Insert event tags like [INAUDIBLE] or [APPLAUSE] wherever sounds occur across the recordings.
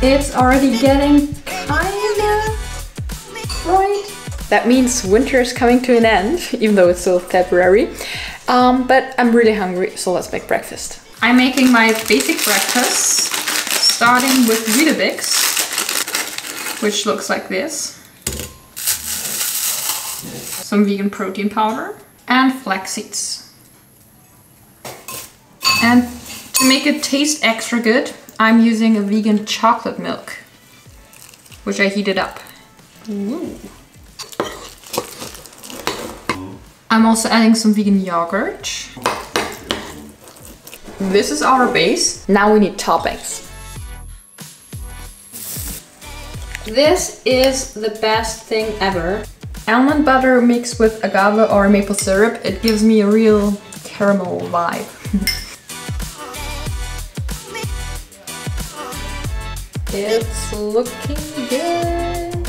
It's already getting kinda bright. That means winter is coming to an end, [LAUGHS] even though it's still February. Um, but I'm really hungry, so let's make breakfast. I'm making my basic breakfast, starting with Weetabix, which looks like this. Some vegan protein powder and flax seeds. And to make it taste extra good, I'm using a vegan chocolate milk, which I heated up. Ooh. I'm also adding some vegan yogurt. This is our base. Now we need toppings. This is the best thing ever. Almond butter mixed with agave or maple syrup. It gives me a real caramel vibe. [LAUGHS] it's looking good.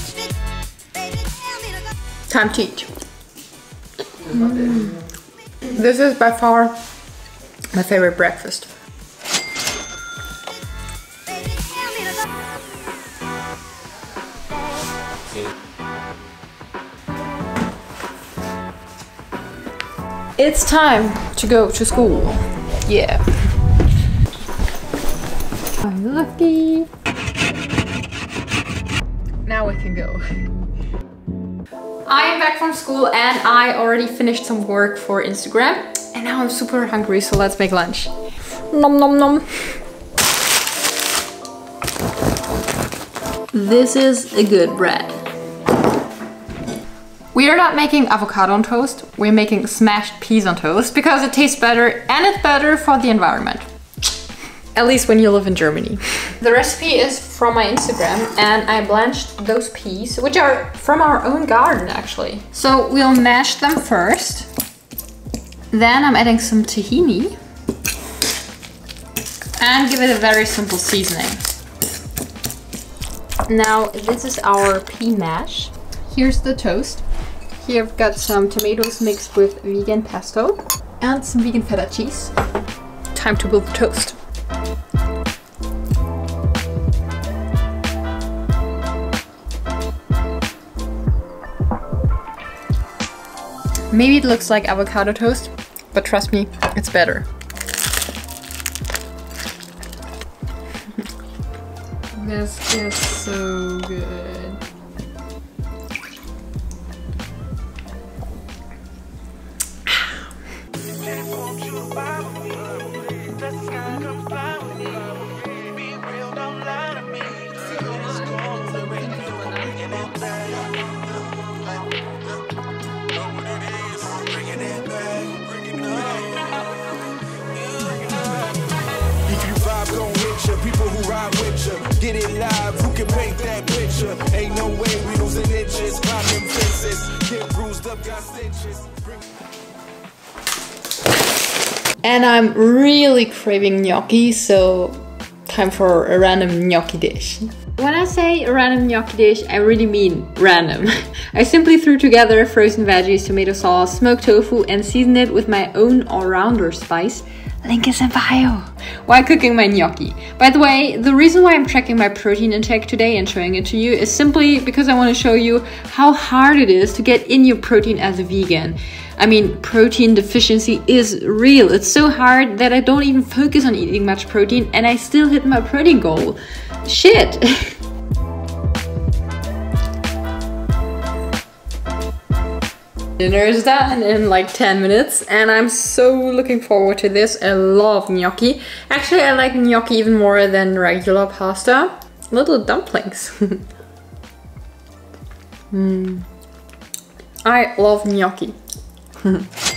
Time to eat. Mm. This is by far my favorite breakfast. It's time to go to school. Yeah. I'm lucky. Now we can go. I am back from school and I already finished some work for Instagram. And now I'm super hungry, so let's make lunch. Nom nom nom. This is a good bread. We are not making avocado on toast, we're making smashed peas on toast because it tastes better and it's better for the environment. At least when you live in Germany. The recipe is from my Instagram and I blanched those peas, which are from our own garden actually. So we'll mash them first. Then I'm adding some tahini and give it a very simple seasoning. Now this is our pea mash. Here's the toast. Here I've got some tomatoes mixed with vegan pesto and some vegan feta cheese. Time to build the toast. Maybe it looks like avocado toast, but trust me, it's better. this is so good. It live, who can paint that picture? Ain't no way we losing inches, climbing fences, get bruised up, got stitches. And I'm really craving gnocchi, so time for a random gnocchi dish. When I say a random gnocchi dish, I really mean random. [LAUGHS] I simply threw together frozen veggies, tomato sauce, smoked tofu and seasoned it with my own all-rounder spice. Link is in bio while cooking my gnocchi. By the way, the reason why I'm tracking my protein intake today and showing it to you is simply because I want to show you how hard it is to get in your protein as a vegan. I mean, protein deficiency is real. It's so hard that I don't even focus on eating much protein and I still hit my protein goal. Shit! [LAUGHS] Dinner is done in like 10 minutes and I'm so looking forward to this. I love gnocchi. Actually, I like gnocchi even more than regular pasta. Little dumplings. [LAUGHS] mm. I love gnocchi. [LAUGHS]